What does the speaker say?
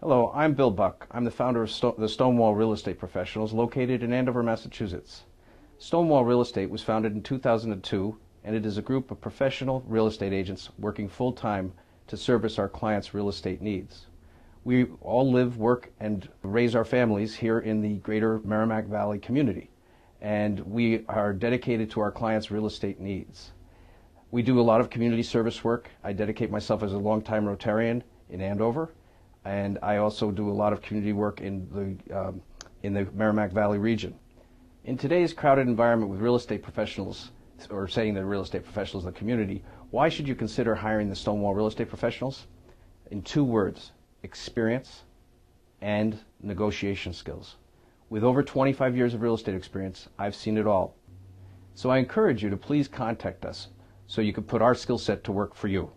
Hello, I'm Bill Buck. I'm the founder of Sto- the Stonewall Real Estate Professionals located in Andover, Massachusetts. Stonewall Real Estate was founded in 2002 and it is a group of professional real estate agents working full time to service our clients' real estate needs. We all live, work, and raise our families here in the greater Merrimack Valley community, and we are dedicated to our clients' real estate needs. We do a lot of community service work. I dedicate myself as a longtime Rotarian in Andover, and I also do a lot of community work in the, um, in the Merrimack Valley region. In today's crowded environment with real estate professionals, or saying that real estate professionals in the community, why should you consider hiring the Stonewall real estate professionals? In two words, experience and negotiation skills. With over 25 years of real estate experience, I've seen it all. So I encourage you to please contact us so you can put our skill set to work for you.